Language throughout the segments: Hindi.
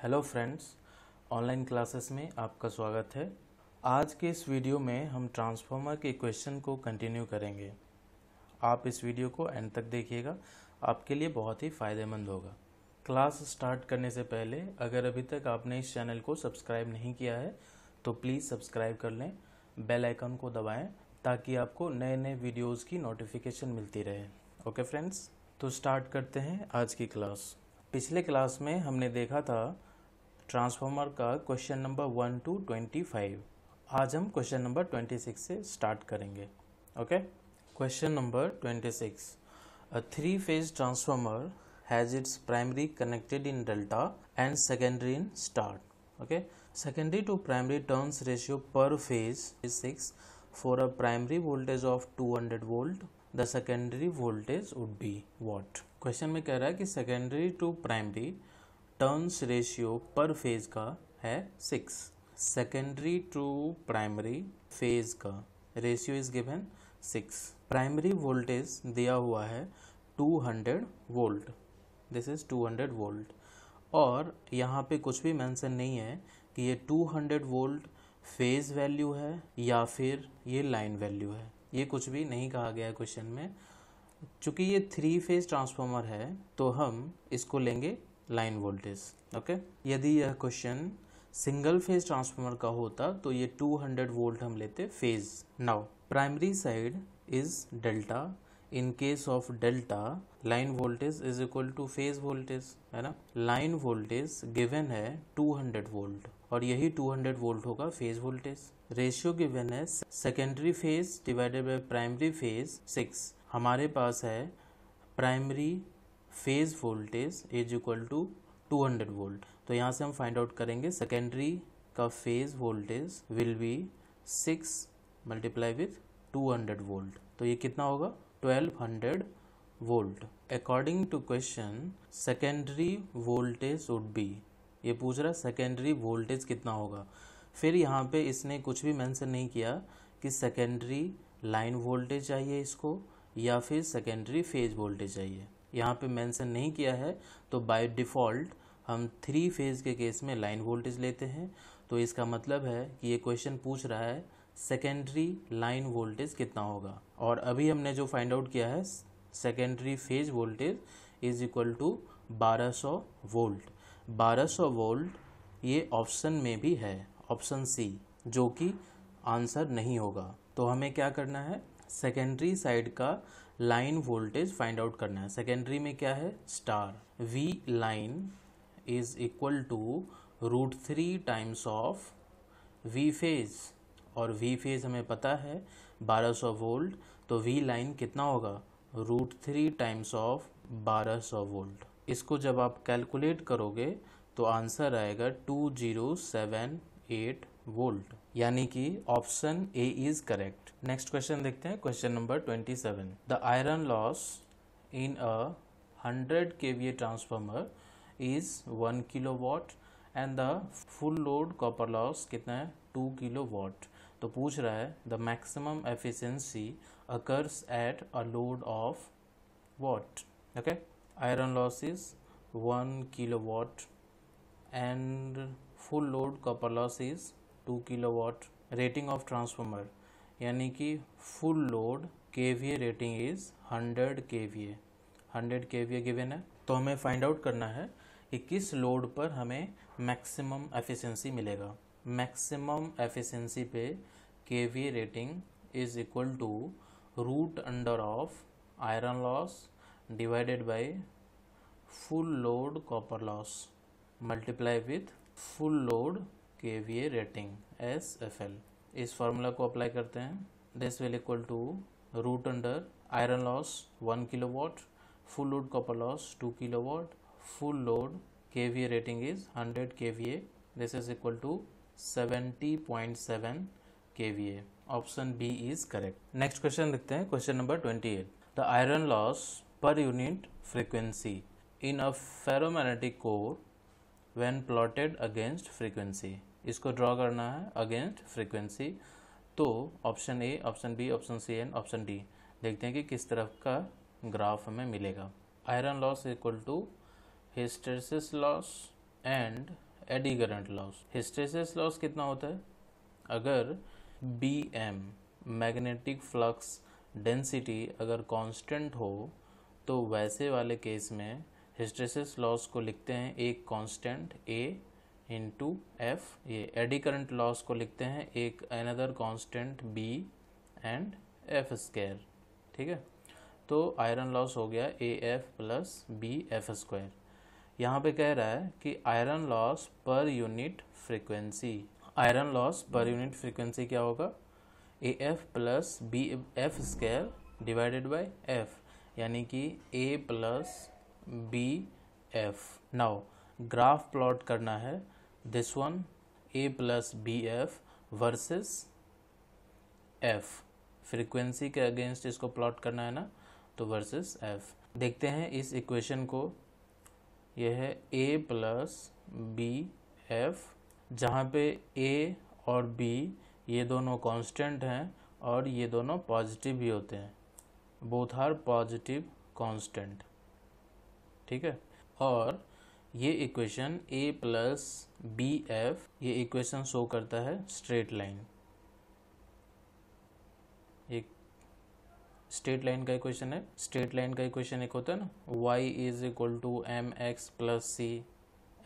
हेलो फ्रेंड्स, ऑनलाइन क्लासेस में आपका स्वागत है। आज के इस वीडियो में हम ट्रांसफार्मर के क्वेश्चन को कंटिन्यू करेंगे। आप इस वीडियो को एंड तक देखिएगा, आपके लिए बहुत ही फ़ायदेमंद होगा। क्लास स्टार्ट करने से पहले, अगर अभी तक आपने इस चैनल को सब्सक्राइब नहीं किया है तो प्लीज़ सब्सक्राइब कर लें, बेल आइकन को दबाएँ, ताकि आपको नए नए वीडियोज़ की नोटिफिकेशन मिलती रहे। ओके फ्रेंड्स तो स्टार्ट करते हैं आज की क्लास। पिछले क्लास में हमने देखा था ट्रांसफार्मर का question number one two twenty five. आज हम क्वेश्चन नंबर ट्वेंटी सिक्स से स्टार्ट करेंगे, okay? Question number twenty six. A three phase transformer has its primary connected in delta and secondary in star okay secondary to primary turns ratio per phase is six for a primary voltage of two hundred volt the secondary voltage would be what question में कह रहा है कि secondary to primary turns ratio per phase का है six secondary to primary phase का ratio is given six primary voltage दिया हुआ है 200 वोल्ट दिस इज़ 200 वोल्ट और यहाँ पे कुछ भी मेंशन नहीं है कि ये 200 वोल्ट फ़ेज़ वैल्यू है या फिर ये लाइन वैल्यू है. ये कुछ भी नहीं कहा गया है क्वेश्चन में. चूँकि ये थ्री फ़ेज़ ट्रांसफार्मर है तो हम इसको लेंगे लाइन वोल्टेज ओके यदि यह क्वेश्चन सिंगल फ़ेज़ ट्रांसफार्मर का होता तो ये 200 वोल्ट हम लेते phase now primary side is delta in case of delta line voltage is equal to phase voltage है ना? लाइन वोल्टेज गिवन है 200 वोल्ट और यही 200 वोल्ट होगा फ़ेज़ वोल्टेज रेशियो गिवन है secondary phase divided by primary phase six हमारे पास है primary phase voltage is equal to 200 volt. तो यहाँ से हम फाइंड आउट करेंगे सेकेंडरी का phase voltage will be 6 multiply with 200 volt. तो ये कितना होगा? 1200 volt. According to question secondary voltage would be ये पूछ रहा है सेकेंडरी वोल्टेज कितना होगा? फिर यहाँ पे इसने कुछ भी मेंशन नहीं किया कि सेकेंडरी लाइन वोल्टेज चाहिए इसको या फिर सेकेंडरी फ़ेज़ वोल्टेज चाहिए। यहाँ पे मेंशन नहीं किया है तो बाय डिफ़ॉल्ट हम थ्री फ़ेज़ के केस में लाइन वोल्टेज लेते हैं। तो इसका मतलब है कि ये क्वेश्चन पूछ रहा है सेकेंडरी लाइन वोल्टेज कितना होगा? और अभी हमने जो फाइंड आउट किया है secondary phase voltage is equal to 1200 volt 1200 volt ये ऑप्शन में भी है ऑप्शन सी जो कि आंसर नहीं होगा। तो हमें क्या करना है? सेकेंडरी साइड का लाइन वोल्टेज फाइंड आउट करना है। सेकेंडरी में क्या है? Star. V line is equal to root three times of V phase और वी फ़ेज़ हमें पता है 1200 वोल्ट तो वी लाइन कितना होगा? Root three times of 1200 volt इसको जब आप कैलकुलेट करोगे तो आंसर आएगा 2078 वोल्ट, यानी कि option A is correct next question देखते हैं question number twenty seven the iron loss in a hundred K V transformer is one kilo watt and the full load copper loss कितना है? टू किलो वॉट तो पूछ रहा है the maximum efficiency occurs at a load of watt okay iron loss is one kilo watt and full load copper loss is two kilo watt rating of transformer यानी कि full load K V A rating is hundred K V A hundred K V A given है। तो हमें फाइंड आउट करना है कि किस लोड पर हमें मैक्सिमम एफिशिएंसी मिलेगा। मैक्सिमम एफिशिएंसी पे K V A rating is equal to root under of iron loss divided by full load copper loss multiply with full load K V A rating S F L इस फार्मूला को अप्लाई करते हैं। This will equal to root under iron loss one kilo watt full load copper loss two kilo watt full load K V A rating is hundred K V A this is equal to seventy point seven K V A option B is correct next question लिखते हैं। Question number twenty eight the iron loss per unit frequency in a ferromagnetic core when plotted against frequency इसको ड्रॉ करना है अगेंस्ट फ्रीक्वेंसी तो option A option B option C and option D देखते हैं कि किस तरफ़ का ग्राफ हमें मिलेगा। Iron loss equal to hysteresis loss and eddy current loss hysteresis loss कितना होता है? अगर B M magnetic flux density अगर कांस्टेंट हो तो वैसे वाले केस में हिस्टेसिस लॉस को लिखते हैं एक कांस्टेंट ए इंटू एफ़ ये एडी करंट लॉस को लिखते हैं, एक another constant B and F square ठीक है? तो आयरन लॉस हो गया A F plus B F square यहाँ पे कह रहा है कि iron loss per unit frequency iron loss per unit frequency क्या होगा? A F plus B F square divided by F यानी कि A plus B F now graph plot करना है। One A plus B F versus F frequency के अगेंस्ट इसको प्लॉट करना है ना तो वर्सेस एफ़ देखते हैं इस इक्वेशन को। यह है ए प्लस बी एफ़ जहाँ पे ए और बी ये दोनों कांस्टेंट हैं और ये दोनों पॉजिटिव भी होते हैं। बोथ आर पॉजिटिव कांस्टेंट ठीक है? और ये equation A plus B F ये इक्वेशन शो करता है स्ट्रेट लाइन एक स्ट्रेट लाइन का इक्वेशन है। स्ट्रेट लाइन का इक्वेशन एक होता है ना। Y is equal to M X plus C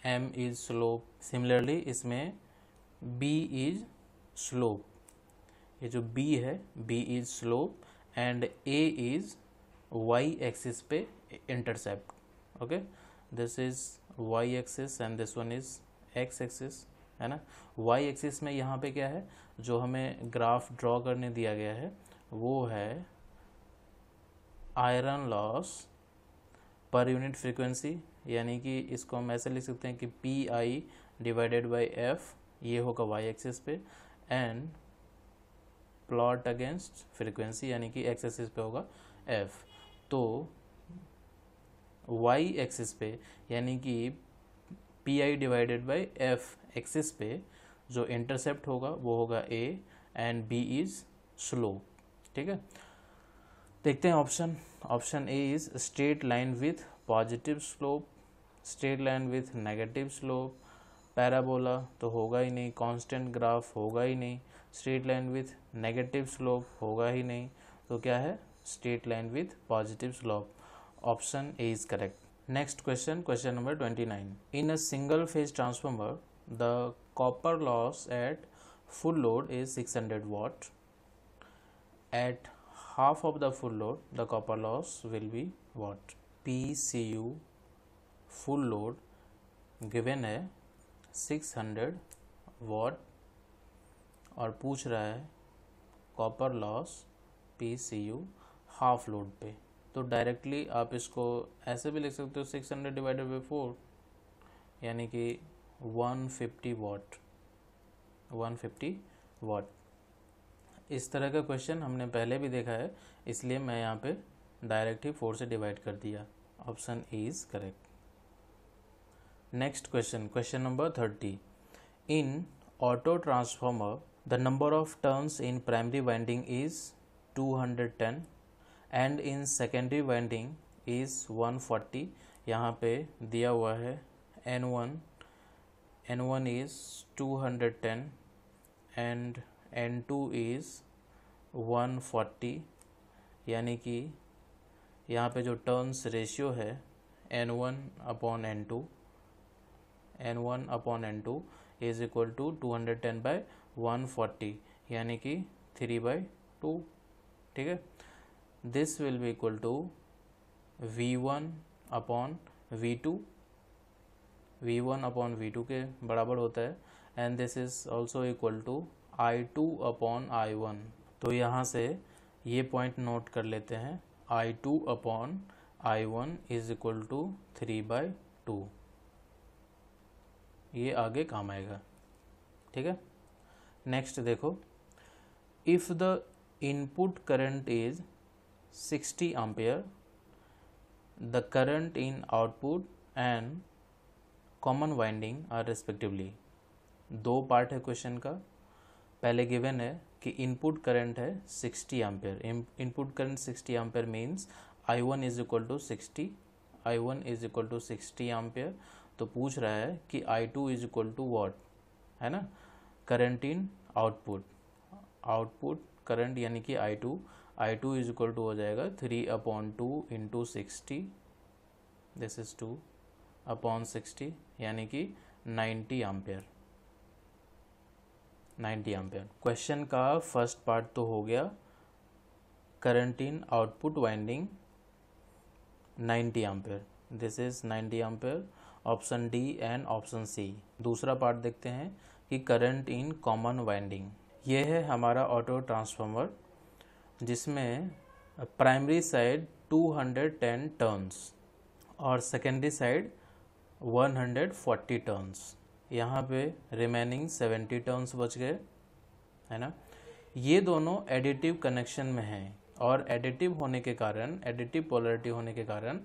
M is slope similarly इसमें b इज़ स्लोप ये जो b है, b is slope and a is y axis पे intercept okay this is y axis and this one is x axis है ना? y एक्सिस में यहाँ पे क्या है? जो हमें ग्राफ ड्रॉ करने दिया गया है, वो है iron loss per unit frequency यानी कि इसको हम ऐसे लिख सकते हैं कि P I divided by F ये होगा वाई एक्सिस पे एंड प्लॉट अगेंस्ट फ्रीक्वेंसी यानी कि एक्स एक्सिस पे होगा एफ़ तो वाई एक्सिस पे, यानी कि P I divided by F axis पे जो इंटरसेप्ट होगा, वो होगा A and B is slope ठीक है? देखते हैं option option A is straight line with positive slope straight line with negative slope parabola तो होगा ही नहीं कांस्टेंट ग्राफ होगा ही नहीं. Straight line with negative slope होगा ही नहीं. तो क्या है? Straight line with positive slope option A is correct next question question number twenty nine in a single phase transformer the copper loss at full load is six hundred watt at half of the full load the copper loss will be watt P C U full load given है सिक्स हंड्रेड वॉट और पूछ रहा है copper loss P C U half load पे। तो डायरेक्टली आप इसको ऐसे भी लिख सकते हो six hundred divided by four यानी कि one fifty watt one fifty watt इस तरह का क्वेश्चन हमने पहले भी देखा है, इसलिए मैं यहाँ पे डायरेक्ट ही फोर से डिवाइड कर दिया। Option A is correct next question question number thirty in auto transformer the number of turns in primary winding is two hundred ten and in secondary winding is 140 यहाँ पे दिया हुआ है N one N one is 210 and N two is 140 यानी कि यहाँ पे जो टर्न्स रेशियो है N one upon N two N one upon N two is equal to two hundred ten by one forty यानी कि थ्री बाई टू ठीक है? This will be equal to v1 upon v2 v1 upon v2 के बराबर होता है and this is also equal to i2 upon i1 तो यहाँ से ये पॉइंट नोट कर लेते हैं i2 upon i1 is equal to three by two ये आगे काम आएगा, ठीक है? नेक्स्ट देखो if the input current is 60 ampere, the current in output and common winding are respectively दो पार्ट है क्वेश्चन का। पहले गिवन है कि इनपुट करंट है 60 ampere input current 60 ampere means I one is equal to sixty I one is equal to sixty ampere तो पूछ रहा है कि I two is equal to what है ना? Current in output output current यानी कि I two I two is equal to हो जाएगा three upon two into sixty this is two upon sixty यानी कि ninety ampere ninety ampere question का फ़र्स्ट पार्ट तो हो गया. Current in output winding 90 ampere this is 90 ampere option D and option C दूसरा पार्ट देखते हैं कि करंट इन कॉमन वाइंडिंग ये है हमारा ऑटो ट्रांसफार्मर जिसमें प्राइमरी साइड 210 टर्न्स और सेकेंडरी साइड 140 टर्न्स यहाँ पे रिमेनिंग 70 टर्न्स बच गए, है ना? ये दोनों एडिटिव कनेक्शन में हैं और एडिटिव होने के कारण एडिटिव पोलरिटी होने के कारण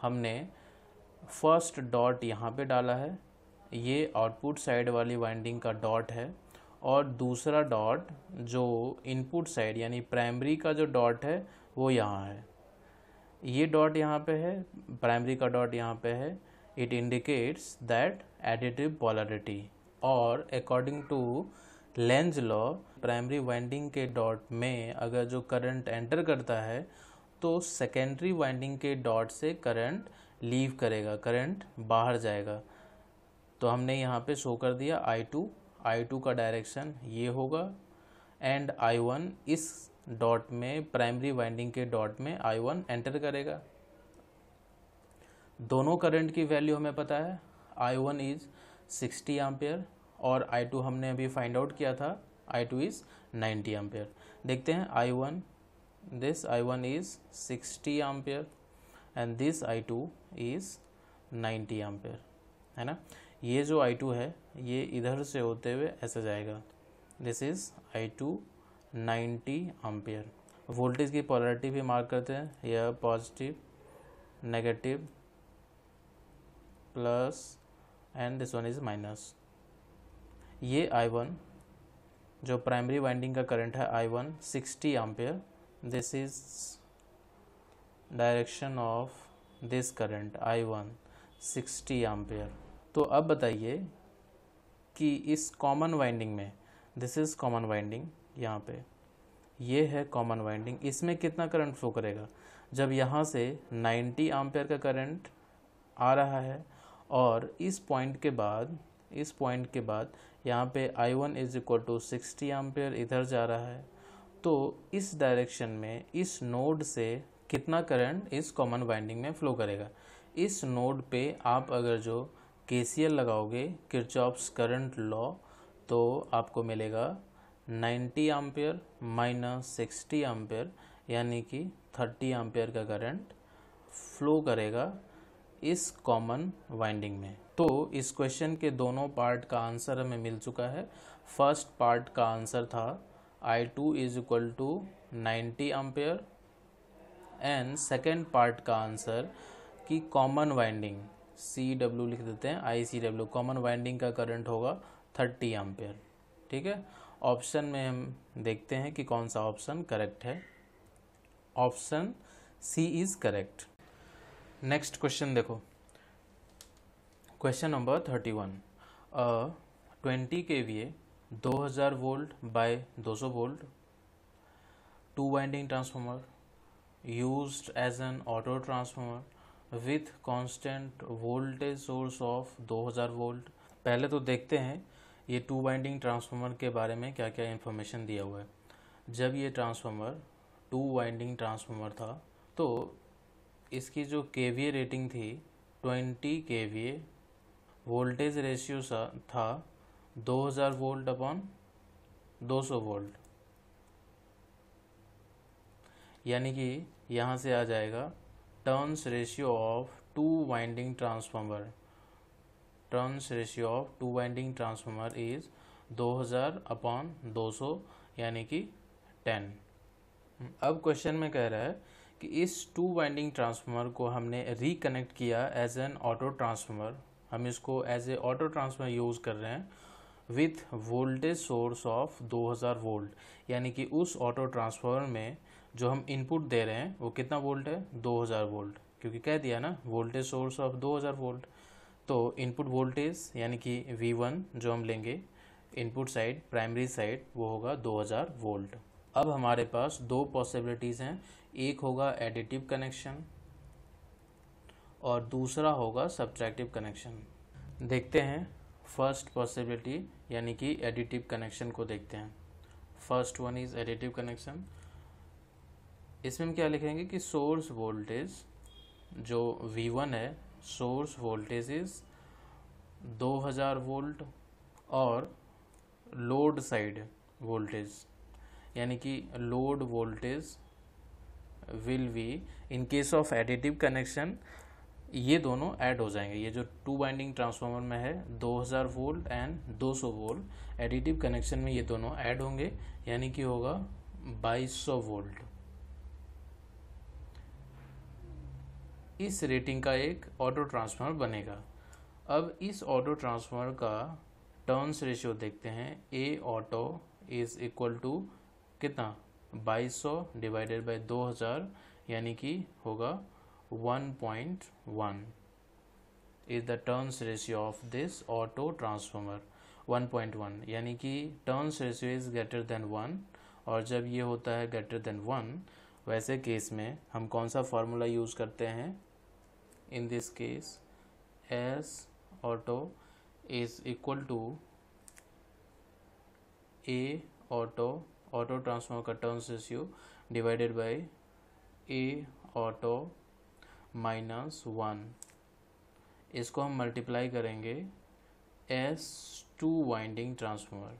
हमने फ़र्स्ट डॉट यहाँ पे डाला है। ये आउटपुट साइड वाली वाइंडिंग का डॉट है। और दूसरा डॉट जो इनपुट साइड यानी प्राइमरी का जो डॉट है, वो यहाँ है। ये डॉट यहाँ पे है प्राइमरी का डॉट यहाँ पे है। It indicates that additive polarity और according to Lenz law primary winding के डॉट में अगर जो करंट एंटर करता है तो सेकेंडरी वाइंडिंग के डॉट से करंट लीव करेगा करंट बाहर जाएगा। तो हमने यहाँ पे शो कर दिया आई टू आई टू का डायरेक्शन ये होगा एंड आई वन इस डॉट में प्राइमरी वाइंडिंग के डॉट में आई वन एंटर करेगा। दोनों करंट की वैल्यू हमें पता है I one is sixty ampere और आई टू हमने अभी फाइंड आउट किया था I two is ninety ampere देखते हैं I one this I one is sixty ampere and this I two is ninety ampere है ना? ये जो आई टू है, ये इधर से होते हुए ऐसे जाएगा। This is I two ninety ampere. Voltage की पोलरिटी भी मार्क करते हैं। यह positive, negative, plus and this one is minus ये आई वन जो प्राइमरी वाइंडिंग का करंट है I one sixty ampere. This is direction of this current I one sixty ampere. तो अब बताइए कि इस कॉमन वाइंडिंग में दिस इज़ कॉमन वाइंडिंग यहाँ पे, ये है कॉमन वाइंडिंग इसमें कितना करंट फ्लो करेगा? जब यहाँ से 90 एम्पेयर का करंट आ रहा है और इस पॉइंट के बाद, इस पॉइंट के बाद यहाँ पे I1 one is equal to sixty ampere इधर जा रहा है तो इस डायरेक्शन में, इस नोड से कितना करंट इस कॉमन वाइंडिंग में फ्लो करेगा? इस नोड पे आप अगर जो के लगाओगे किरचॉप्स करंट लॉ तो आपको मिलेगा 90 एम्पेयर माइनस सिक्सटी एम्पेयर, यानी कि 30 एम्पेयर का करंट फ्लो करेगा इस कॉमन वाइंडिंग में। तो इस क्वेश्चन के दोनों पार्ट का आंसर हमें मिल चुका है। फ़र्स्ट पार्ट का आंसर था I two is equal to ninety ampere and second part का आंसर कि कॉमन वाइंडिंग। सी डब्ल्यू लिख देते हैं I C W common winding का करंट होगा थर्टी एम्पेयर ठीक है? ऑप्शन में हम देखते हैं कि कौन सा ऑप्शन करेक्ट है। Option C is correct next question देखो। Question number thirty one twenty K V A दो हज़ार वोल्ट बाय दो सौ volt two winding transformer use as an auto transformer with constant voltage source of 2000 volt पहले तो देखते हैं ये टू वाइंडिंग ट्रांसफार्मर के बारे में क्या क्या इन्फॉर्मेशन दिया हुआ है। जब ये ट्रांसफार्मर टू वाइंडिंग ट्रांसफार्मर था तो इसकी जो के रेटिंग थी ट्वेंटी के वोल्टेज रेशियो था 2000 वोल्ट अपॉन 200 वोल्ट यानी कि यहाँ से आ जाएगा turns ratio of two winding transformer turns ratio of two winding transformer is 2000 upon 200 यानी कि 10 अब क्वेश्चन में कह रहा है कि इस टू वाइंडिंग ट्रांसफार्मर को हमने रिकनेक्ट किया एज एन ऑटो ट्रांसफार्मर हम इसको as a auto transformer use कर रहे हैं with voltage source of 2000 volt यानी कि उस ऑटो ट्रांसफार्मर में जो हम इनपुट दे रहे हैं, वो कितना वोल्ट है? 2000 वोल्ट क्योंकि कह दिया ना वोल्टेज सोर्स ऑफ़ 2000 वोल्ट तो इनपुट वोल्टेज यानी कि V1 जो हम लेंगे इनपुट साइड प्राइमरी साइड वो होगा 2000 वोल्ट अब हमारे पास दो पॉसिबिलिटीज़ हैं. एक होगा एडिटिव कनेक्शन और दूसरा होगा सब्ट्रैक्टिव कनेक्शन देखते हैं फ़र्स्ट पॉसिबिलिटी यानी कि एडिटिव कनेक्शन को देखते हैं. First one is additive connection इसमें हम क्या लिखेंगे कि सोर्स वोल्टेज जो V1 है सोर्स वोल्टेज इज़ 2000 वोल्ट और लोड साइड वोल्टेज यानी कि load voltage will be in case of additive connection ये दोनों ऐड हो जाएँगे। ये जो टू बाइंडिंग ट्रांसफार्मर में है 2000 volt and 200 volt additive connection में ये दोनों ऐड होंगे, यानी कि होगा 2200 वोल्ट इस रेटिंग का एक ऑटो ट्रांसफार्मर बनेगा। अब इस ऑटो ट्रांसफार्मर का टर्न्स रेशियो देखते हैं। A auto is equal to कितना? 2200 डिवाइडेड बाय 2000 यानी कि होगा 1.1 is the turns ratio of this auto transformer 1.1 यानी कि turns ratio is greater than one और जब ये होता है ग्रेटर देन 1 वैसे केस में हम कौन सा फार्मूला यूज़ करते हैं? In this case S auto is equal to A auto auto transformer का turns ratio divided by A auto minus one इसको हम मल्टीप्लाई करेंगे एस टू वाइंडिंग ट्रांसफॉर्मर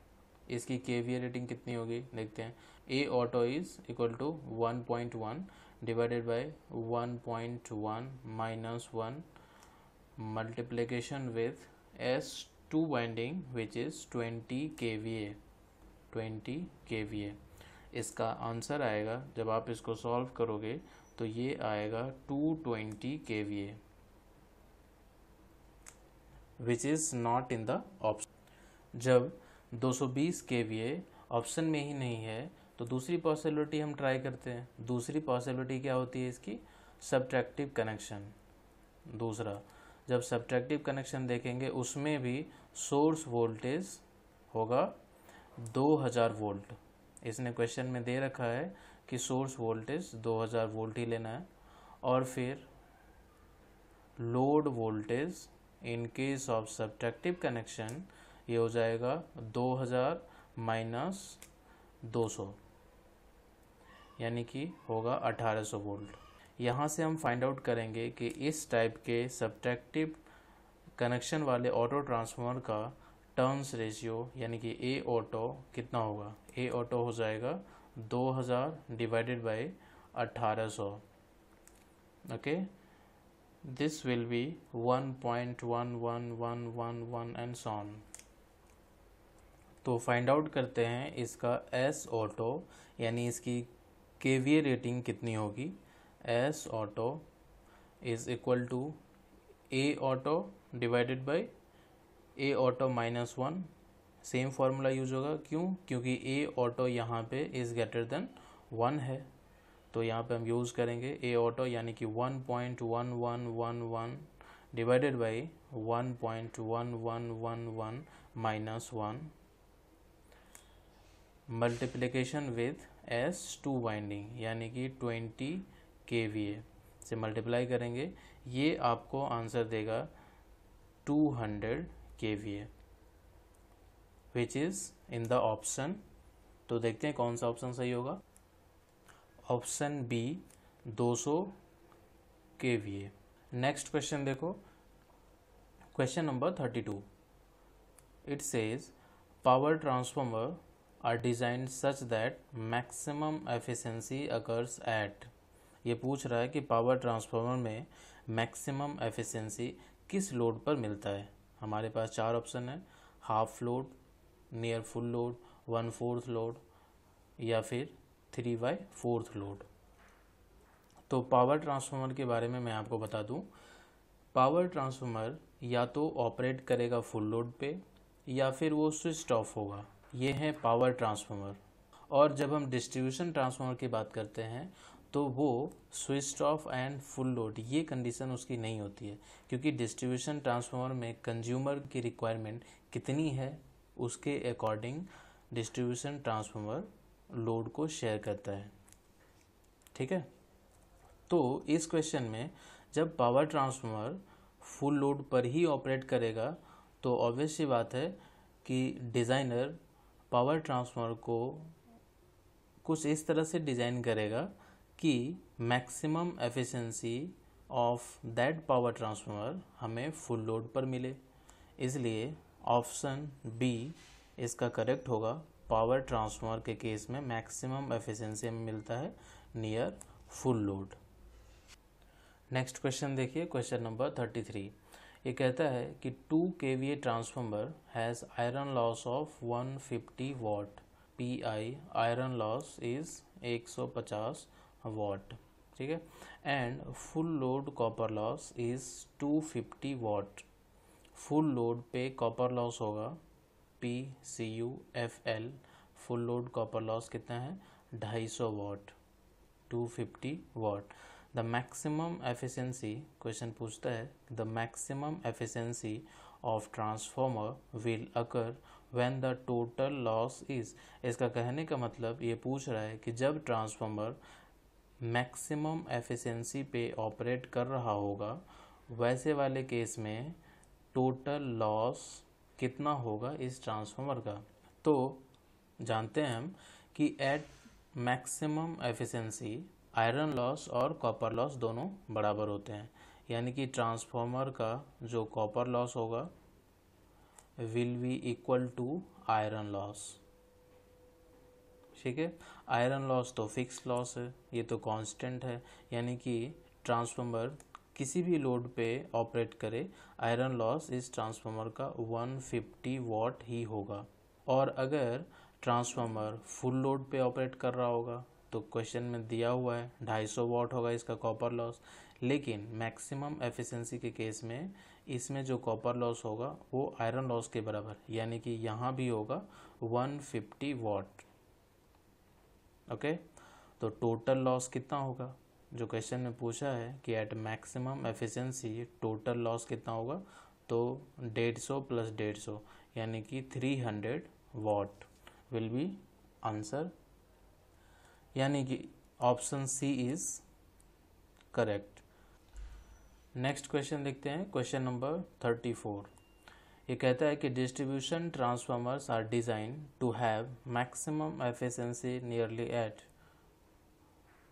इसकी के वी रेटिंग कितनी होगी? देखते हैं. Is equal to one point one divided by 1.1 minus 1 multiplication with S2 winding, which is 20 kVA 20 kVA. इसका आंसर आएगा, जब आप इसको सॉल्व करोगे तो ये आएगा 220 kVA which is not in the option जब 220 kVA ऑप्शन में ही नहीं है तो दूसरी पॉसिबिलिटी हम ट्राई करते हैं। दूसरी पॉसिबिलिटी क्या होती है इसकी? सब्ट्रैक्टिव कनेक्शन दूसरा, जब सब्ट्रैक्टिव कनेक्शन देखेंगे, उसमें भी सोर्स वोल्टेज होगा 2000 वोल्ट इसने क्वेश्चन में दे रखा है कि सोर्स वोल्टेज 2000 वोल्ट ही लेना है। और फिर load voltage in case of subtractive connection ये हो जाएगा 2000 माइनस 200 यानी कि होगा 1800 वोल्ट। यहाँ से हम फाइंड आउट करेंगे कि इस टाइप के सब्ट्रैक्टिव कनेक्शन वाले ऑटो ट्रांसफार्मर का टर्न्स रेशियो यानी कि ए ऑटो कितना होगा? ए ऑटो हो जाएगा 2000 divided by 1800 okay this will be 1.11111 and so on तो फाइंड आउट करते हैं इसका एस ऑटो यानी इसकी के वी रेटिंग कितनी होगी? S auto is equal to A auto divided by A auto minus one same formula use होगा। क्यों? क्योंकि ए ऑटो यहाँ पे इज़ ग्रेटर देन वन है। तो यहाँ पे हम यूज़ करेंगे ए ऑटो यानी कि one point one one one one divided by one point one one one one minus one multiplication with S two winding यानी कि ट्वेंटी के वी ए से मल्टीप्लाई करेंगे, ये आपको आंसर देगा two hundred K V A which is in the option तो देखते हैं कौन सा ऑप्शन सही होगा। Option B 200 K V A next question देखो। Question number 32 it says power transformer are designed such that maximum efficiency occurs at. ये पूछ रहा है कि पावर ट्रांसफार्मर में मैक्सिमम एफिशिएंसी किस लोड पर मिलता है? हमारे पास चार ऑप्शन है half load near full load one fourth load या फिर थ्री बाई फोर्थ लोड तो पावर ट्रांसफार्मर के बारे में मैं आपको बता दूँ। पावर ट्रांसफार्मर या तो ऑपरेट करेगा फुल लोड पे, या फिर वो स्विच ऑफ़ होगा। ये है पावर ट्रांसफार्मर और जब हम डिस्ट्रीब्यूशन ट्रांसफार्मर की बात करते हैं तो वो switch off and full load ये कंडीशन उसकी नहीं होती है। क्योंकि डिस्ट्रीब्यूशन ट्रांसफार्मर में कंज्यूमर की रिक्वायरमेंट कितनी है, उसके अकॉर्डिंग डिस्ट्रीब्यूशन ट्रांसफार्मर लोड को शेयर करता है। ठीक है? तो इस क्वेश्चन में जब पावर ट्रांसफार्मर फुल लोड पर ही ऑपरेट करेगा तो ऑब्वियस सी बात है कि डिज़ाइनर पावर ट्रांसफार्मर को कुछ इस तरह से डिज़ाइन करेगा कि maximum efficiency of that power transformer हमें फुल लोड पर मिले। इसलिए ऑप्शन बी इसका करेक्ट होगा। पावर ट्रांसफार्मर के केस में मैक्सिमम एफिशिएंसी हमें मिलता है near full load. Next question देखिए, क्वेश्चन नंबर थर्टी थ्री। ये कहता है कि two K V transformer has iron loss of 150 watt P I iron loss is 150 watt, ठीक है? And full load copper loss is 250 watt. Full load पे कॉपर लॉस होगा, P C U F L. Full load copper loss कितना है? 250 watt 250 watt. The maximum efficiency question पूछता है the maximum efficiency of transformer will occur when the total loss is इसका कहने का मतलब ये पूछ रहा है कि जब ट्रांसफॉर्मर मैक्सिमम एफिशिएंसी पे ऑपरेट कर रहा होगा, वैसे वाले केस में टोटल लॉस कितना होगा इस ट्रांसफॉर्मर का? तो जानते हैं हम कि at maximum efficiency iron loss और कॉपर लॉस दोनों बराबर होते हैं। यानी कि ट्रांसफॉर्मर का जो कॉपर लॉस होगा will be equal to iron loss. ठीक है? आयरन लॉस तो फिक्स लॉस है, ये तो कांस्टेंट है। यानी कि ट्रांसफॉर्मर किसी भी लोड पे ऑपरेट करे, आयरन लॉस इस ट्रांसफार्मर का 150 वॉट ही होगा। और अगर ट्रांसफार्मर फुल लोड पे ऑपरेट कर रहा होगा तो क्वेश्चन में दिया हुआ है 250 वॉट होगा इसका कॉपर लॉस लेकिन मैक्सिमम एफिशिएंसी के केस में इसमें जो कॉपर लॉस होगा, वो आयरन लॉस के बराबर, यानी कि यहाँ भी होगा 150 वॉट ओके तो टोटल लॉस कितना होगा? जो क्वेश्चन में पूछा है कि at maximum efficiency total loss कितना होगा तो डेढ़ सौ प्लस डेढ़ सौ, यानी कि 300 वॉट विल बी आंसर यानी कि option C is correct next question देखते हैं। क्वेश्चन नंबर थर्टी फोर ये कहता है कि distribution transformers are design to have maximum efficiency nearly at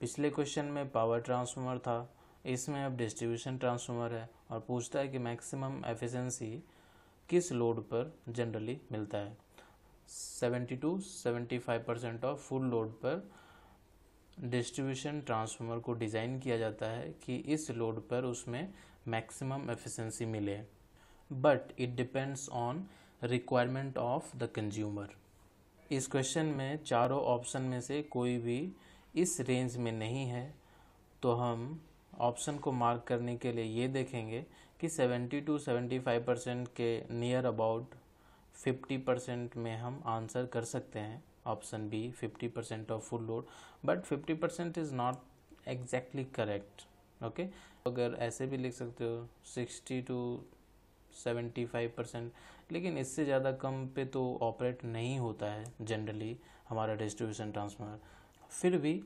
पिछले क्वेश्चन में पावर ट्रांसफार्मर था। इसमें अब डिस्ट्रीब्यूशन ट्रांसफार्मर है और पूछता है कि मैक्सिमम एफिशिएंसी किस लोड पर जनरली मिलता है। 70 to 75 percent of full load पर डिस्ट्रीब्यूशन ट्रांसफार्मर को डिज़ाइन किया जाता है कि इस लोड पर उसमें मैक्सिमम एफिशिएंसी मिले। But it depends on requirement of the consumer इस क्वेश्चन में चारों ऑप्शन में से कोई भी इस रेंज में नहीं है तो हम ऑप्शन को मार्क करने के लिए ये देखेंगे कि 70 टू 75 परसेंट के नियर अबाउट 50 परसेंट में हम आंसर कर सकते हैं। Option B 50% of full load. But 50% is not exactly correct okay okay? अगर ऐसे भी लिख सकते हो 60 टू 75 परसेंट लेकिन इससे ज़्यादा कम पे तो ऑपरेट नहीं होता है जनरली हमारा डिस्ट्रीब्यूशन ट्रांसफार्मर फिर भी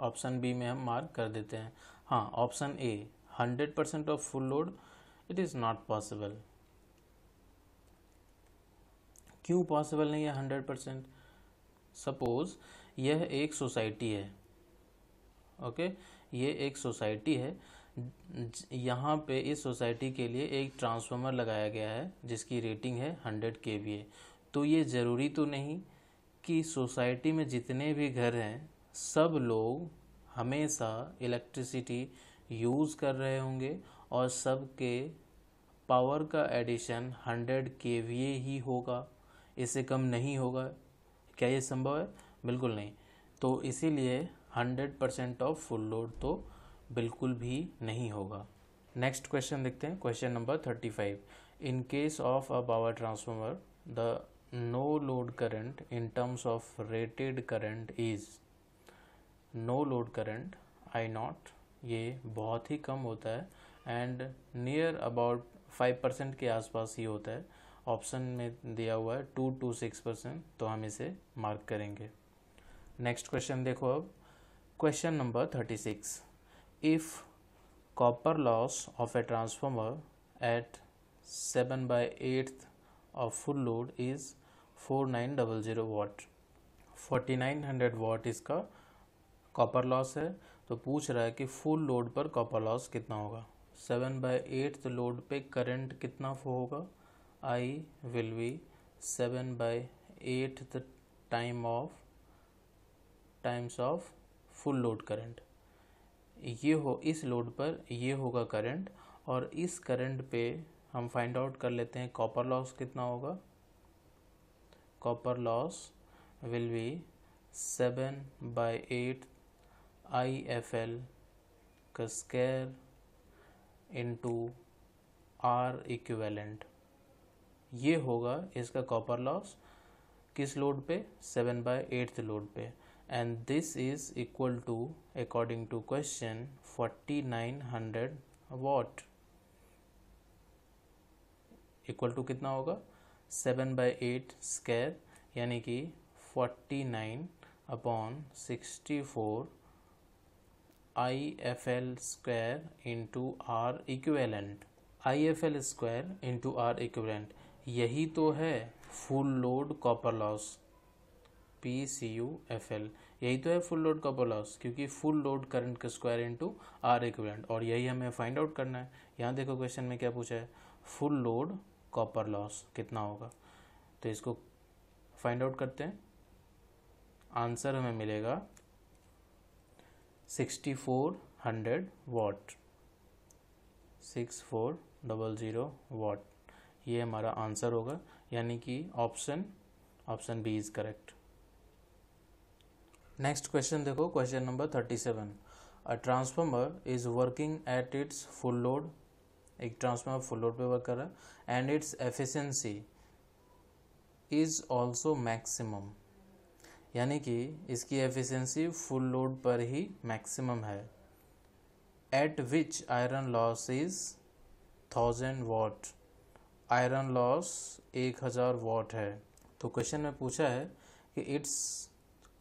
ऑप्शन बी में हम मार्क कर देते हैं। हाँ option A 100 percent of full load it is not possible क्यों पॉसिबल नहीं है हंड्रेड परसेंट सपोज़ यह एक सोसाइटी है। ओके ये एक सोसाइटी है। यहाँ पे इस सोसाइटी के लिए एक ट्रांसफार्मर लगाया गया है, जिसकी रेटिंग है हंड्रेड के वी ए तो ये ज़रूरी तो नहीं कि सोसाइटी में जितने भी घर हैं, सब लोग हमेशा इलेक्ट्रिसिटी यूज़ कर रहे होंगे और सबके पावर का एडिशन हंड्रेड के वी ही होगा। इससे कम नहीं होगा। क्या ये संभव है? बिल्कुल नहीं। तो इसीलिए 100 परसेंट ऑफ़ फुल लोड तो बिल्कुल भी नहीं होगा। नेक्स्ट क्वेश्चन देखते हैं। Question number 35 in case of a power transformer, the no load current in terms of rated current is, no load current, I naught, ये बहुत ही कम होता है, and near about five percent के आसपास ही होता है। ऑप्शन में दिया हुआ है टू टू सिक्स परसेंट तो हम इसे मार्क करेंगे। नेक्स्ट क्वेश्चन देखो अब। Question number thirty six if copper loss of a transformer at 7 by 8th of full load is 4900 watt. 4900 watt इसका कॉपर लॉस है तो पूछ रहा है कि फुल लोड पर कॉपर लॉस कितना होगा? सेवन बाई एट्थ लोड पे करंट कितना फो होगा I will be seven by eighth time of times of full load current ये हो, इस लोड पर ये होगा करंट और इस करंट पे हम फाइंड आउट कर लेते हैं कॉपर लॉस कितना होगा। Copper loss will be seven by eight I F L का स्केयर इंटू आर इक्वेलेंट ये होगा इसका कॉपर लॉस किस लोड पे? सेवन बाई एट्थ लोड पे। And this is equal to according to question forty nine hundred watt equal to कितना होगा? सेवन बाई एट स्क्वायर यानी कि forty nine upon sixty four I F L square into R equivalent I F L square into R equivalent यही तो है full load copper loss P C U F L यही तो है फुल लोड कॉपर लॉस, क्योंकि फुल लोड करंट का स्क्वायर इंटू आर इक्विवेलेंट और यही हमें फाइंड आउट करना है। यहाँ देखो क्वेश्चन में क्या पूछा है? फुल लोड कॉपर लॉस कितना होगा? तो इसको फाइंड आउट करते हैं। आंसर हमें मिलेगा sixty four hundred watt six four double zero watt ये हमारा आंसर होगा, यानी कि option option B is correct. Next question देखो, question number thirty seven. A transformer is working at its full load एक ट्रांसफॉर्मर फुल लोड पे वर्क कर रहा है। And its efficiency is also maximum यानी कि इसकी एफिशिएंसी फुल लोड पर ही मैक्सिमम है। At which iron loss is thousand watt iron loss एक हज़ार वॉट है। तो क्वेश्चन में पूछा है कि its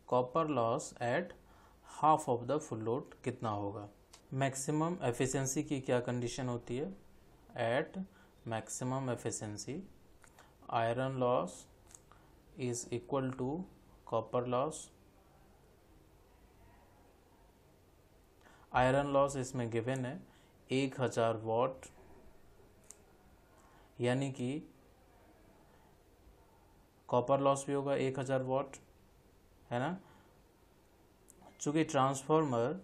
copper loss at half of the full load कितना होगा? मैक्सिमम एफिशिएंसी की क्या कंडीशन होती है? At maximum efficiency iron loss is equal to copper loss iron loss इसमें गिवन है एक हज़ार वॉट यानी कि कॉपर लॉस भी होगा एक हज़ार वॉट, है ना? चूँकि ट्रांसफॉर्मर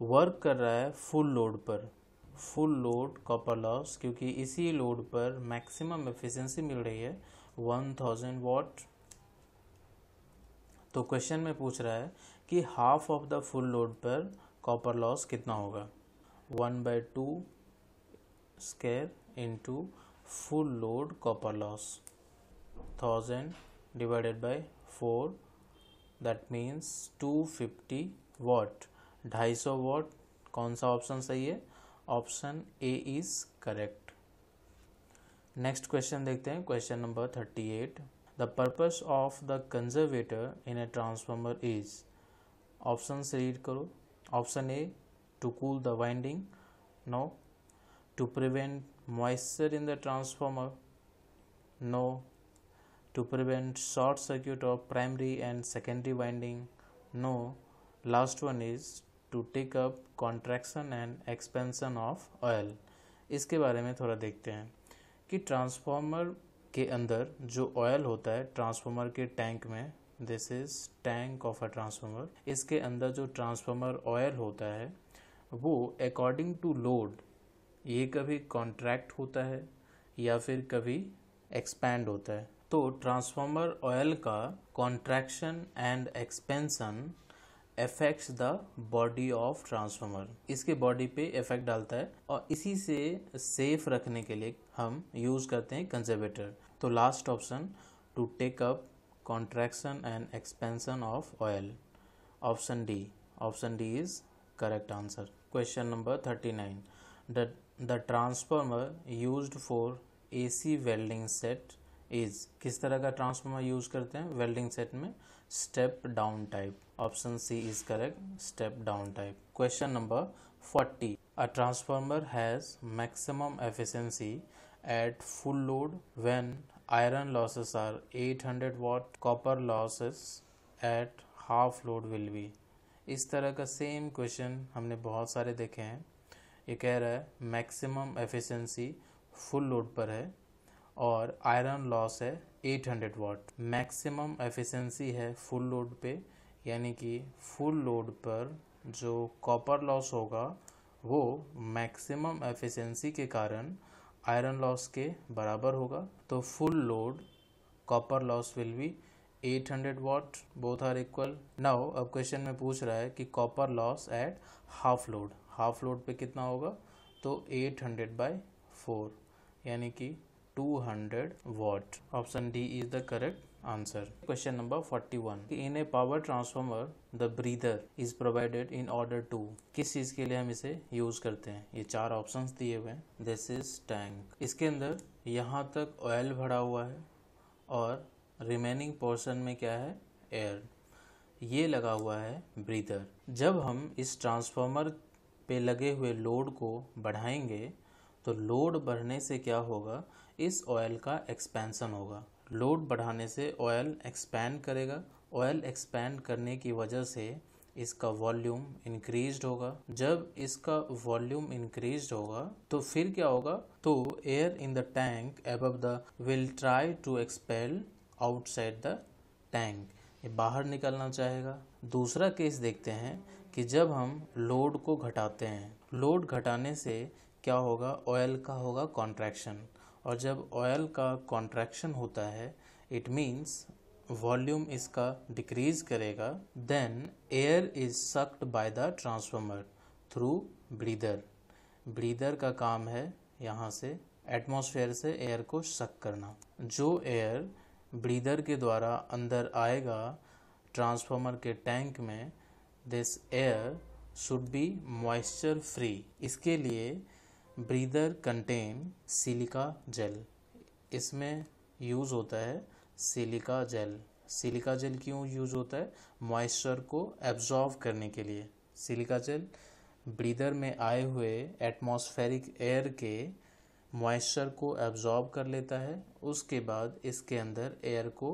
वर्क कर रहा है फुल लोड पर, फुल लोड कॉपर लॉस, क्योंकि इसी लोड पर मैक्सिमम एफिशिएंसी मिल रही है वन थाउज़ेंड वॉट। तो क्वेश्चन में पूछ रहा है कि half of the full load पर कॉपर लॉस कितना होगा? One by two square into full load copper loss thousand divided by four, that means 250 watt. 250 watt, कौन सा ऑप्शन सही है? Option A is correct next question देखते हैं। Question number 38 the purpose of the conservator in a transformer is option read करो। Option A to cool the winding no to prevent moisture in the transformer no to prevent short circuit of primary and secondary winding, no, last one is to take up contraction and expansion of oil. इसके बारे में थोड़ा देखते हैं कि ट्रांसफॉर्मर के अंदर जो ऑयल होता है ट्रांसफॉर्मर के टैंक में this is tank of a transformer इसके अंदर जो ट्रांसफॉर्मर ऑयल होता है, वो अकॉर्डिंग टू लोड ये कभी कॉन्ट्रैक्ट होता है या फिर कभी एक्सपैंड होता है। तो ट्रांसफॉर्मर ऑयल का contraction and expansion effects the body of transformer इसके बॉडी पे इफ़ेक्ट डालता है और इसी से सेफ़ रखने के लिए हम यूज़ करते हैं कंजर्वेटर तो last option to take up contraction and expansion of oil option D option D is correct answer question number 39 the the transformer use for A C welding set is, किस तरह का ट्रांसफार्मर यूज़ करते हैं? वेल्डिंग सेट में step down type, option C is correct, step down type. Question number forty, a transformer has maximum efficiency at full load when iron losses are 800 what, copper losses at half load will be. इस तरह का सेम क्वेश्चन हमने बहुत सारे देखे हैं। ये कह रहा है मैक्सिमम एफिशिएंसी फुल लोड पर है और आयरन लॉस है 800 वाट मैक्सिमम एफिशिएंसी है फुल लोड पे, यानी कि फुल लोड पर जो कॉपर लॉस होगा, वो मैक्सिमम एफिशिएंसी के कारण आयरन लॉस के बराबर होगा। तो full load copper loss will be 800 watt both are equal now अब क्वेश्चन में पूछ रहा है कि copper loss at half load half load पे कितना होगा? तो 800 हंड्रेड बाई फोर यानी कि 200 hundred watt option D is the correct answer question number 41 in a power transformer the breather is provided in order to किस चीज़ के लिए हम इसे यूज़ करते हैं? ये चार ऑप्शंस दिए हुए हैं. दिस इज़ टैंक इसके अंदर यहाँ तक ऑयल भरा हुआ है और रिमेनिंग पोर्शन में क्या है? एयर ये लगा हुआ है ब्रीदर जब हम इस ट्रांसफार्मर पे लगे हुए लोड को बढ़ाएँगे तो लोड बढ़ने से क्या होगा? इस ऑयल का एक्सपेंशन होगा। लोड बढ़ाने से ऑयल एक्सपैंड करेगा। ऑयल एक्सपैंड करने की वजह से इसका वॉल्यूम इंक्रीज होगा। जब इसका वॉल्यूम इंक्रीज होगा तो फिर क्या होगा? तो air in the tank above the will try to expel outside the tank ये बाहर निकलना चाहेगा। दूसरा केस देखते हैं। कि जब हम लोड को घटाते हैं लोड घटाने से क्या होगा? ऑयल का होगा कॉन्ट्रैक्शन और जब ऑयल का कॉन्ट्रैक्शन होता है इट मीन्स वॉल्यूम इसका डिक्रीज करेगा then air is sucked by the transformer through breather breather का काम है यहाँ से एटमॉस्फेयर से एयर को सक करना। जो एयर ब्रीदर के द्वारा अंदर आएगा ट्रांसफार्मर के टैंक में this air should be moisture free इसके लिए ब्रीदर कंटेन सिलिका जेल इसमें यूज़ होता है सिलिका जेल सिलिका जेल क्यों यूज़ होता है? मॉइस्चर को एब्जॉर्व करने के लिए. सिलिका जेल ब्रीदर में आए हुए एटमॉस्फेरिक एयर के मॉइस्चर को एब्जॉर्ब कर लेता है. उसके बाद इसके अंदर एयर को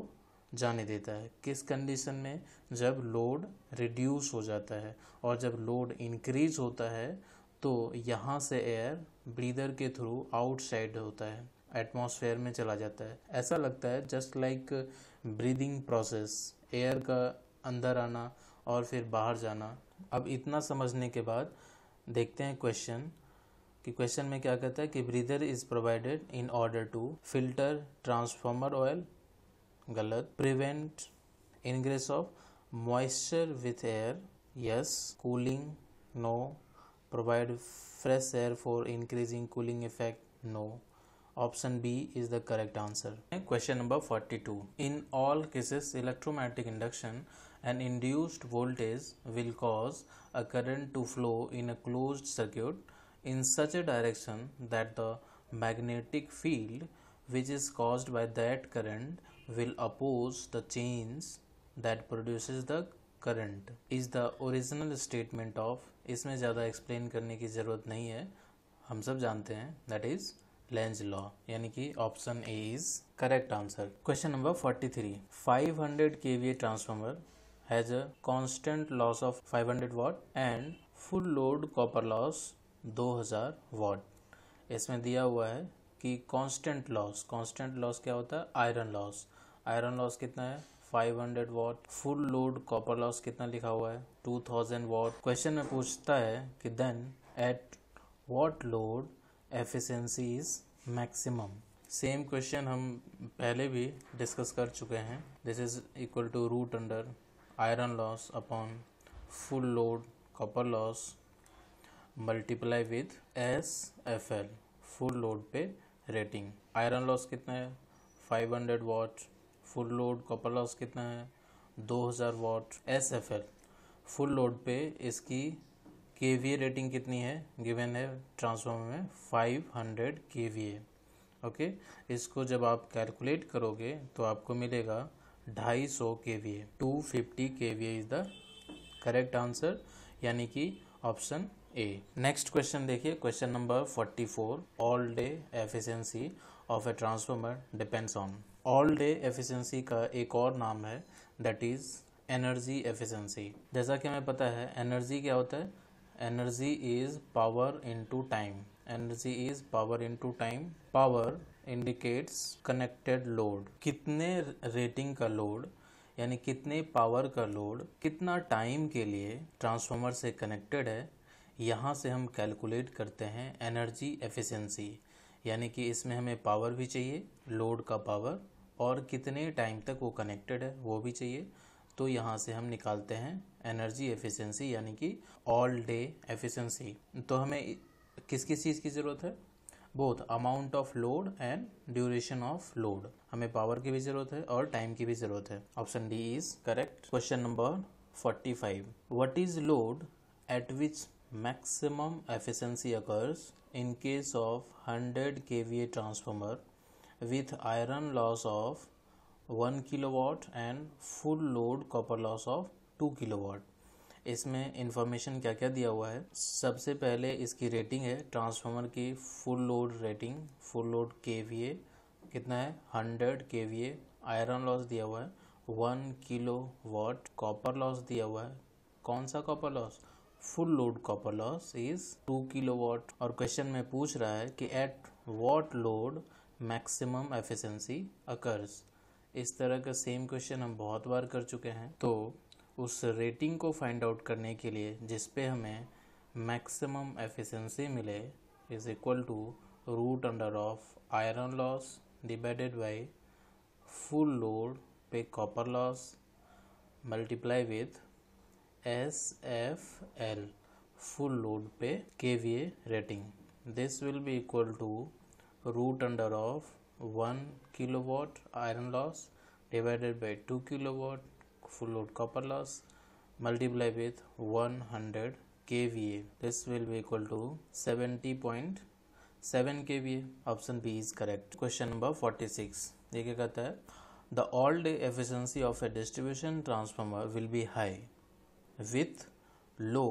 जाने देता है। किस कंडीशन में? जब लोड रिड्यूस हो जाता है और जब लोड इंक्रीज होता है तो यहाँ से एयर ब्रीदर के थ्रू आउटसाइड होता है एटमॉस्फेयर में चला जाता है। ऐसा लगता है just like breathing process air का अंदर आना और फिर बाहर जाना। अब इतना समझने के बाद देखते हैं क्वेश्चन कि क्वेश्चन में क्या कहता है कि breather is provided in order to filter transformer oil गलत prevent ingress of moisture with air yes cooling no provide fresh air for increasing cooling effect no option B is the correct answer question number 42 in all cases electromagnetic induction and induced voltage will cause a current to flow in a closed circuit in such a direction that the magnetic field which is caused by that current will oppose the chains that produces the current is the original statement of इसमें ज़्यादा एक्सप्लेन करने की ज़रूरत नहीं है। हम सब जानते हैं दैट इज़ लेंज लॉ यानी कि option A is correct answer question number forty three five hundred K V A transformer has a constant loss of five hundred watt and full load copper loss दो हज़ार वॉट इसमें दिया हुआ है कि कांस्टेंट लॉस कांस्टेंट लॉस क्या होता है? आयरन लॉस आयरन लॉस कितना है? 500 watt full load copper loss कितना लिखा हुआ है? 2000 वॉट क्वेश्चन में पूछता है कि then at what load efficiency is maximum same question हम पहले भी डिस्कस कर चुके हैं. This is equal to root under iron loss upon full load copper loss multiply with S F L full load पे रेटिंग। आयरन लॉस कितना है? 500 watt. Full load copper loss कितना है? 2000 watt. S F L. Full load पे इसकी के वी रेटिंग कितनी है? गिवन है ट्रांसफॉर्मर में 500 के वी ओके? इसको जब आप कैलकुलेट करोगे तो आपको मिलेगा 250 K V A two fifty K V is the correct answer, यानी कि ऑप्शन ए नेक्स्ट क्वेश्चन देखिए. Question number 44 all day efficiency of a transformer depends on all day efficiency का एक और नाम है. दैट इज़ एनर्जी एफिशिएंसी जैसा कि हमें पता है एनर्जी क्या होता है? Energy is power into time energy is power into time power indicates connected load कितने रेटिंग का लोड यानी कितने पावर का लोड कितना टाइम के लिए ट्रांसफार्मर से कनेक्टेड है यहाँ से हम कैलकुलेट करते हैं एनर्जी एफिशिएंसी यानी कि इसमें हमें पावर भी चाहिए लोड का पावर और कितने टाइम तक वो कनेक्टेड है, वो भी चाहिए। तो यहाँ से हम निकालते हैं एनर्जी एफिशिएंसी यानी कि ऑल डे एफिशिएंसी तो हमें किस किस चीज़ की ज़रूरत है? Both amount of load and duration of load हमें पावर की भी ज़रूरत है और टाइम की भी ज़रूरत है। Option D is correct question number forty five what is load at which maximum efficiency occurs in case of 100 kVA transformer with iron loss of 1 kilowatt and full load copper loss of 2 kilowatt इसमें इंफॉर्मेशन क्या क्या दिया हुआ है सबसे पहले इसकी रेटिंग है ट्रांसफार्मर की full load rating full load के कितना है हंड्रेड के आयरन लॉस दिया हुआ है one kilo watt copper loss दिया हुआ है कौन सा copper loss full load copper loss is two kilo watt और क्वेश्चन में पूछ रहा है कि at what load maximum efficiency occurs इस तरह का सेम क्वेश्चन हम बहुत बार कर चुके हैं। तो उस रेटिंग को फाइंड आउट करने के लिए जिस पे हमें मैक्सिमम एफिशिएंसी मिले is equal to root under of iron loss divided by full load पे copper loss multiply with S F L full load पे K V A rating this will be equal to root under of one kilo watt iron loss divided by two kilo watt full load copper loss multiply with one hundred K V A this will be equal to seventy point seven K V A option B is correct question number forty six देखिए कहता है the old efficiency of a distribution transformer will be high with low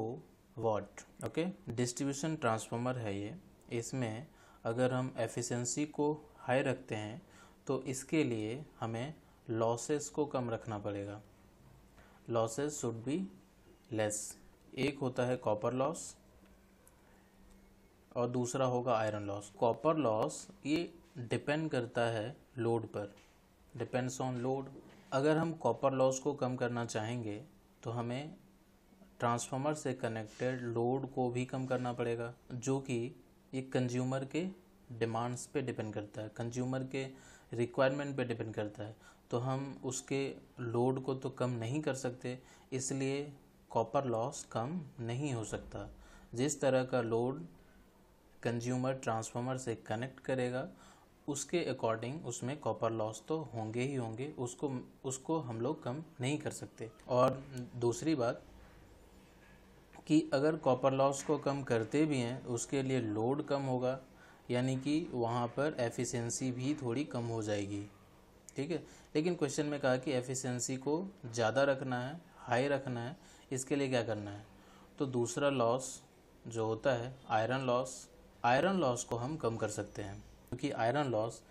watt okay distribution transformer है ये। इसमें अगर हम एफिशिएंसी को हाई रखते हैं तो इसके लिए हमें लॉसेस को कम रखना पड़ेगा। लॉसेस शुड बी लेस एक होता है कॉपर लॉस और दूसरा होगा आयरन लॉस कॉपर लॉस ये डिपेंड करता है लोड पर। डिपेंड्स ऑन लोड अगर हम कॉपर लॉस को कम करना चाहेंगे तो हमें ट्रांसफार्मर से कनेक्टेड लोड को भी कम करना पड़ेगा, जो कि एक कंज्यूमर के डिमांड्स पे डिपेंड करता है। कंज्यूमर के रिक्वायरमेंट पे डिपेंड करता है। तो हम उसके लोड को तो कम नहीं कर सकते, इसलिए कॉपर लॉस कम नहीं हो सकता। जिस तरह का लोड कंज्यूमर ट्रांसफार्मर से कनेक्ट करेगा, उसके अकॉर्डिंग उसमें कॉपर लॉस तो होंगे ही होंगे, उसको उसको हम लोग कम नहीं कर सकते। और दूसरी बात कि अगर कॉपर लॉस को कम करते भी हैं, उसके लिए लोड कम होगा, यानी कि वहाँ पर एफिशिएंसी भी थोड़ी कम हो जाएगी। ठीक है? लेकिन क्वेश्चन में कहा कि एफिशिएंसी को ज़्यादा रखना है हाई रखना है, इसके लिए क्या करना है? तो दूसरा लॉस जो होता है आयरन लॉस आयरन लॉस को हम कम कर सकते हैं, क्योंकि आयरन लॉस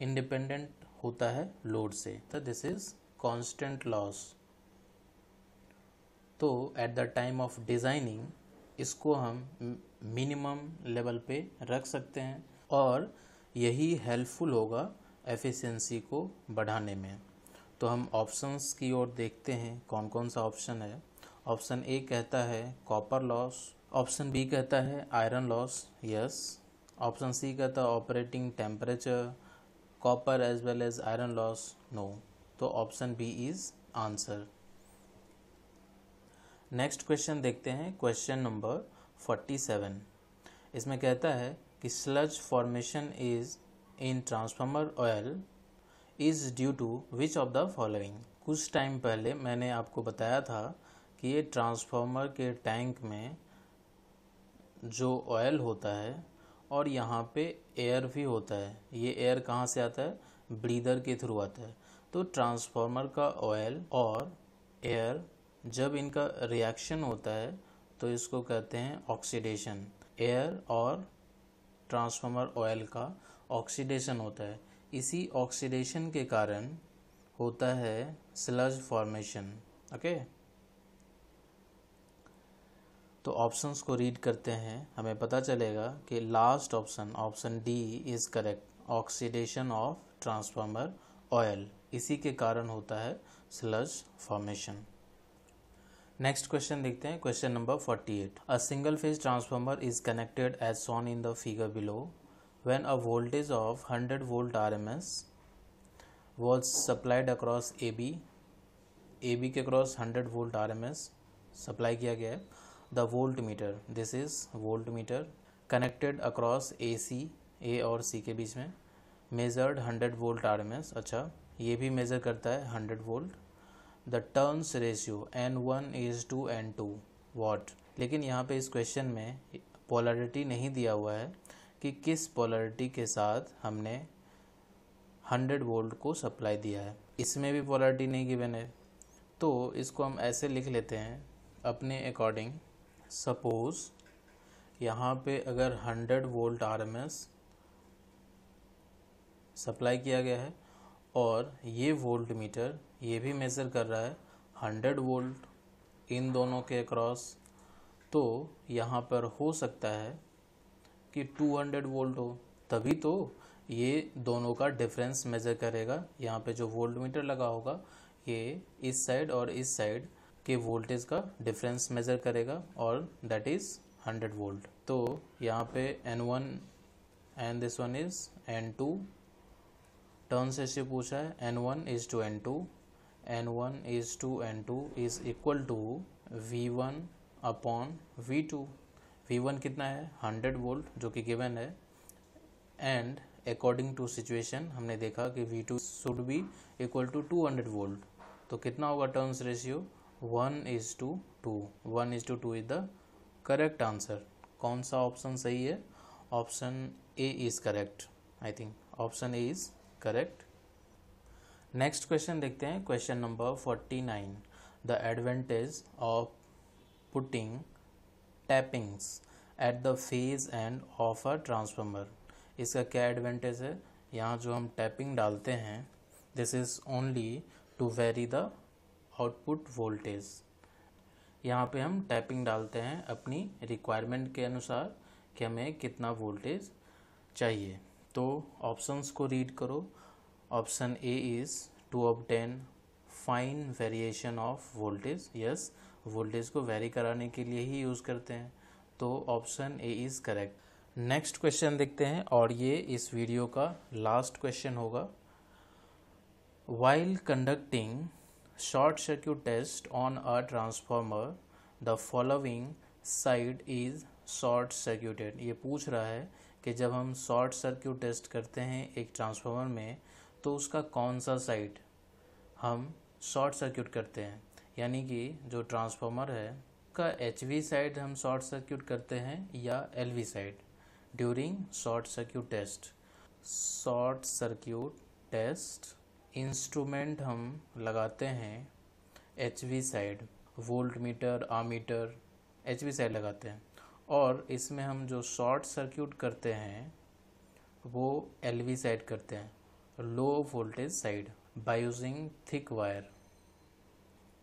इंडिपेंडेंट होता है लोड से। तो दिस इज़ कांस्टेंट लॉस तो at the time of designing इसको हम मिनिमम लेवल पे रख सकते हैं और यही हेल्पफुल होगा एफिशिएंसी को बढ़ाने में। तो हम ऑप्शंस की ओर देखते हैं, कौन कौन सा ऑप्शन है। ऑप्शन ए कहता है कॉपर लॉस ऑप्शन बी कहता है iron loss yes option C कहता है operating temperature copper as well as iron loss no तो option B is answer next question देखते हैं। क्वेश्चन नंबर फोर्टी सेवन इसमें कहता है कि sludge formation is in transformer oil is due to which of the following कुछ टाइम पहले मैंने आपको बताया था कि ये ट्रांसफार्मर के टैंक में जो ऑयल होता है और यहाँ पे एयर भी होता है। ये एयर कहाँ से आता है? ब्रीदर के थ्रू आता है। तो ट्रांसफार्मर का ऑयल और एयर जब इनका रिएक्शन होता है तो इसको कहते हैं ऑक्सीडेशन एयर और ट्रांसफार्मर ऑयल का ऑक्सीडेशन होता है. इसी ऑक्सीडेशन के कारण होता है स्लज फॉर्मेशन ओके तो ऑप्शंस को रीड करते हैं. हमें पता चलेगा कि last option option D is correct oxidation of transformer oil इसी के कारण होता है स्लज फॉर्मेशन नेक्स्ट क्वेश्चन देखते हैं. Question number 48 a single phase transformer is connected as shown in the figure below when a voltage of 100 volt RMS was supplied across AB AB के क्रॉस 100 वोल्ट आरएमएस सप्लाई किया गया है the volt meter this is volt meter connected across A C A और सी के बीच में मेजर्ड 100 वोल्ट आरएमएस अच्छा ये भी मेज़र करता है 100 volt the turns ratio N one is to N two what लेकिन यहाँ पे इस क्वेश्चन में पोलरिटी नहीं दिया हुआ है कि किस पोलरिटी के साथ हमने 100 वोल्ट को सप्लाई दिया है। इसमें भी पोलरिटी नहीं गिवन है। तो इसको हम ऐसे लिख लेते हैं अपने अकॉर्डिंग सपोज़ यहाँ पे अगर 100 वोल्ट आरएमएस सप्लाई किया गया है और ये वोल्ट मीटर ये भी मेज़र कर रहा है हंड्रेड वोल्ट इन दोनों के अक्रॉस तो यहाँ पर हो सकता है कि 200 वोल्ट हो। तभी तो ये दोनों का डिफरेंस मेज़र करेगा। यहाँ पे जो वोल्ट मीटर लगा होगा, ये इस साइड और इस साइड के वोल्टेज का डिफरेंस मेज़र करेगा और दैट इज़ 100 वोल्ट तो यहाँ पे N one and this one is N two turn से पूछा है N one is to N two N one is to N two is equal to V one upon V two V one कितना है? हंड्रेड वोल्ट जो कि गिवन है। एंड अकॉर्डिंग टू सिचुएशन हमने देखा कि V two should be equal to two hundred volt तो कितना होगा turns ratio one is to two one is to two is the correct answer कौन सा ऑप्शन सही है? Option A is correct I think option A is correct next question देखते हैं. Question number forty nine the advantage of putting tappings at the phase end of a transformer इसका क्या एडवांटेज है? यहाँ जो हम टैपिंग डालते हैं this is only to vary the output voltage यहाँ पे हम टैपिंग डालते हैं अपनी रिक्वायरमेंट के अनुसार कि हमें कितना वोल्टेज चाहिए. तो ऑप्शंस को रीड करो. Option A is to obtain fine variation of voltage yes voltage को वेरी कराने के लिए ही यूज़ करते हैं। तो option A is correct next question देखते हैं और ये इस वीडियो का लास्ट क्वेश्चन होगा। While conducting short circuit test on a transformer the following side is short circuited ये पूछ रहा है कि जब हम शॉर्ट सर्क्यूट टेस्ट करते हैं एक ट्रांसफार्मर में तो उसका कौन सा साइड हम शॉर्ट सर्क्यूट करते हैं? यानी कि जो ट्रांसफार्मर है, का एच वी साइड हम शॉर्ट सर्क्यूट करते हैं या L V side during short circuit test short circuit test instrument हम लगाते हैं H V side volt meter ammeter H V side लगाते हैं। और इसमें हम जो शॉर्ट सर्क्यूट करते हैं, वो एल वी साइड करते हैं। Low voltage side by using thick wire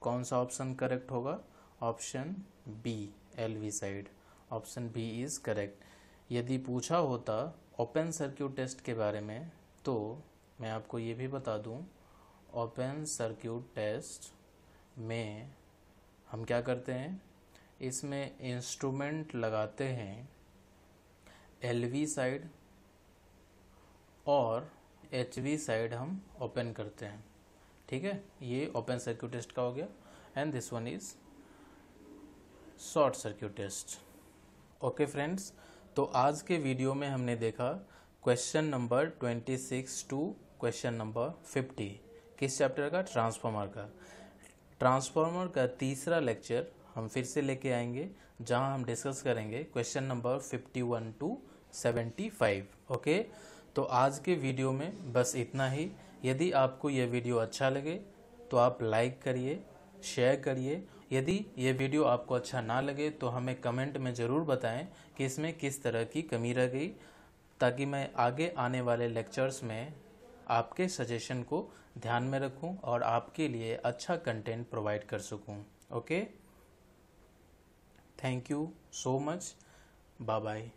कौन सा ऑप्शन करेक्ट होगा? Option B L V side option B is correct यदि पूछा होता ओपन सर्क्यूट टेस्ट के बारे में तो मैं आपको ये भी बता दूँ ओपन सर्क्यूट टेस्ट में हम क्या करते हैं? इसमें इंस्ट्रूमेंट लगाते हैं एलवी साइड और एच वी साइड हम ओपन करते हैं। ठीक है? ये ओपन सर्क्यूट टेस्ट का हो गया। And this one is short circuit test okay friends तो आज के वीडियो में हमने देखा question number twenty six to question number fifty किस चैप्टर का? ट्रांसफार्मर का। ट्रांसफार्मर का तीसरा लेक्चर हम फिर से लेके आएँगे, जहाँ हम डिस्कस करेंगे क्वेश्चन नंबर 51 टू 75 ओके तो आज के वीडियो में बस इतना ही। यदि आपको यह वीडियो अच्छा लगे तो आप लाइक करिए शेयर करिए। यदि ये वीडियो आपको अच्छा ना लगे तो हमें कमेंट में ज़रूर बताएँ कि इसमें किस तरह की कमी रह गई, ताकि मैं आगे आने वाले लेक्चर्स में आपके सजेशन को ध्यान में रखूँ और आपके लिए अच्छा कंटेंट प्रोवाइड कर सकूँ। Okay thank you so much bye bye